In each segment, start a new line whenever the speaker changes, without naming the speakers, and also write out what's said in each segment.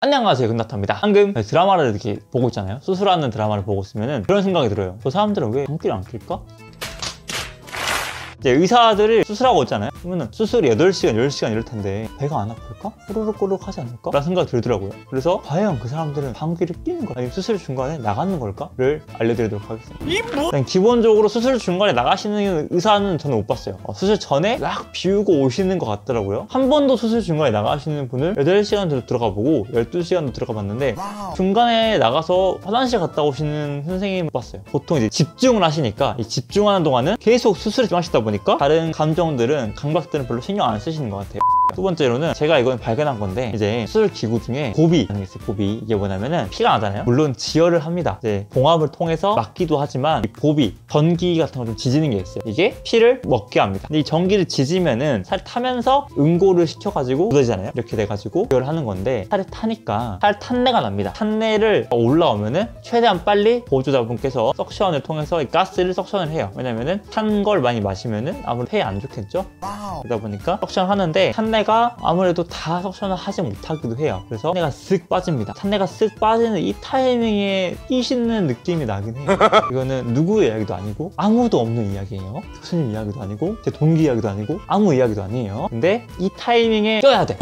안녕하세요 근나타입니다. 방금 드라마를 이렇게 보고 있잖아요. 수술하는 드라마를 보고 있으면 그런 생각이 들어요. 저 사람들은 왜 감기를 안 낄까? 이제 의사들이 수술하고 있잖아요 그러면 수술이 8시간, 10시간 이럴 텐데 배가 안 아플까? 꼬르륵꼬르륵 하지 않을까? 라는 생각이 들더라고요 그래서 과연 그 사람들은 감기를 끼는 걸까? 아니면 수술 중간에 나가는 걸까? 를 알려드리도록 하겠습니다 일단 기본적으로 수술 중간에 나가시는 의사는 저는 못 봤어요 어, 수술 전에 막 비우고 오시는 것 같더라고요 한 번도 수술 중간에 나가시는 분을 8시간도 들어가 보고 12시간도 들어가 봤는데 중간에 나가서 화장실 갔다 오시는 선생님 봤어요. 보통 이제 집중을 하시니까 이 집중하는 동안은 계속 수술을 좀 하시다 보니까 다른 감정들은 감각들은 별로 신경 안 쓰시는 것 같아요. 두 번째로는 제가 이건 발견한 건데 이제 수술 기구 중에 고비 있어요. 고비 이게 뭐냐면은 피가 나잖아요. 물론 지혈을 합니다. 이제 봉합을 통해서 막기도 하지만 이 고비 전기 같은 거좀 지지는 게 있어요. 이게 피를 먹게 합니다. 근데 이 전기를 지지면은 살이 타면서 응고를 시켜가지고 묻어지잖아요. 이렇게 돼가지고 지혈을 하는 건데 살이 타니까 살 탄내가 납니다. 탄내를 올라오면은 최대한 빨리 보조자분께서 석션을 통해서 이 가스를 석션을 해요. 왜냐면은 탄 걸 많이 마시면은 아무래도 폐에 안 좋겠죠. 그러다 보니까 석션 하는데 탄내 가 아무래도 다 석션을 하지 못하기도 해요. 그래서 탄내가 쓱 빠집니다. 탄내가 쓱 빠지는 이 타이밍에 끼시는 느낌이 나긴 해요. 이거는 누구의 이야기도 아니고 아무도 없는 이야기예요. 교수님 이야기도 아니고 제 동기 이야기도 아니고 아무 이야기도 아니에요. 근데 이 타이밍에 껴야 돼.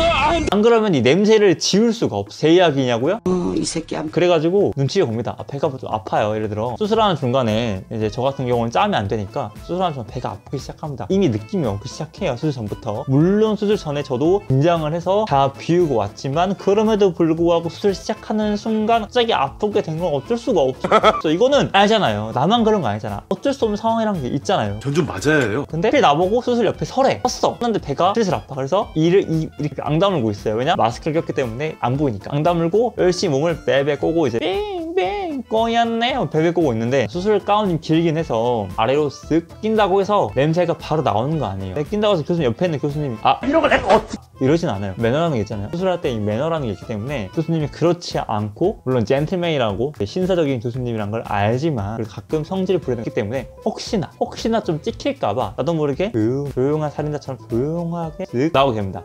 안 그러면 이 냄새를 지울 수가 없어. 제 이야기냐고요?
어, 이 새끼 안
그래가지고 눈치가 봅니다. 아, 배가 좀 아파요. 예를 들어 수술하는 중간에 이제 저 같은 경우는 짬이 안 되니까 수술하는 중간 배가 아프기 시작합니다. 이미 느낌이 오기 시작해요. 수술 전부터. 물론 수술 전에 저도 긴장을 해서 다 비우고 왔지만 그럼에도 불구하고 수술 시작하는 순간 갑자기 아프게 된 건 어쩔 수가 없어. 이거는 알잖아요. 나만 그런 거 아니잖아. 어쩔 수 없는 상황이란 게 있잖아요.
전 좀 맞아야 해요.
근데 필 나보고 수술 옆에 서래 섰어 했는데 배가 슬슬 아파 그래서 이를 이, 이렇게 앙 다물고 있어요 왜냐 마스크를 꼈기 때문에 안 보이니까 앙 다물고 열심히 몸을 베베 꼬고 이제 빙빙 꼬였네. 하고 베베 꼬고 있는데 수술 가운이 길긴 해서 아래로 쓱 뀐다고 해서 냄새가 바로 나오는 거 아니에요. 근데 뀐다고 해서 교수님 옆에 있는 교수님이 아 이런 걸 내가 어떻게 이러진 않아요. 매너라는 게 있잖아요. 수술할 때 이 매너라는 게 있기 때문에 교수님이 그렇지 않고 물론 젠틀맨이라고 신사적인 교수님이란 걸 알지만 가끔 성질을 부리기 때문에 혹시나 혹시나 좀 찍힐까봐 나도 모르게 조용, 조용한 살인자처럼 조용하게 쓱 나오게 됩니다.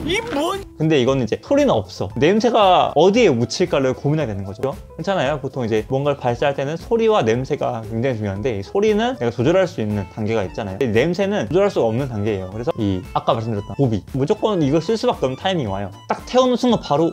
근데 이거는 이제 소리는 없어. 냄새가 어디에 묻힐까를 고민하게 되는 거죠. 괜찮아요. 보통 이제 뭔가를 발사할 때는 소리와 냄새가 굉장히 중요한데 이 소리는 내가 조절할 수 있는 단계가 있잖아요. 냄새는 조절할 수가 없는 단계예요. 그래서 이 아까 말씀드렸던 고비. 무조건 이걸 쓸 수밖에 없는 타이밍이 와요. 딱 태우는 순간 바로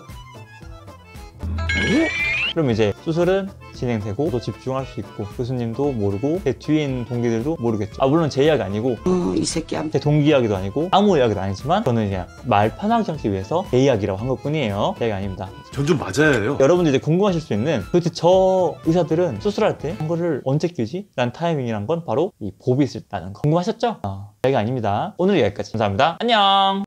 그럼 이제 수술은 진행되고 또 집중할 수 있고 교수님도 모르고 제 뒤에 있는 동기들도 모르겠죠. 아 물론 제 이야기 아니고
어, 이 새끼
안제 동기 이야기도 아니고 아무 이야기도 아니지만 저는 그냥 말 편하게 하기 위해서 제 이야기라고 한 것뿐이에요. 제 이야기 아닙니다.
전 좀 맞아야 해요.
여러분들 이제 궁금하실 수 있는 도대체 저 의사들은 수술할 때 이거를 언제 끼지? 라는 타이밍이란 건 바로 이 보비 있을 때라는 거. 궁금하셨죠? 아, 이야기 아닙니다. 오늘 여기까지. 감사합니다. 안녕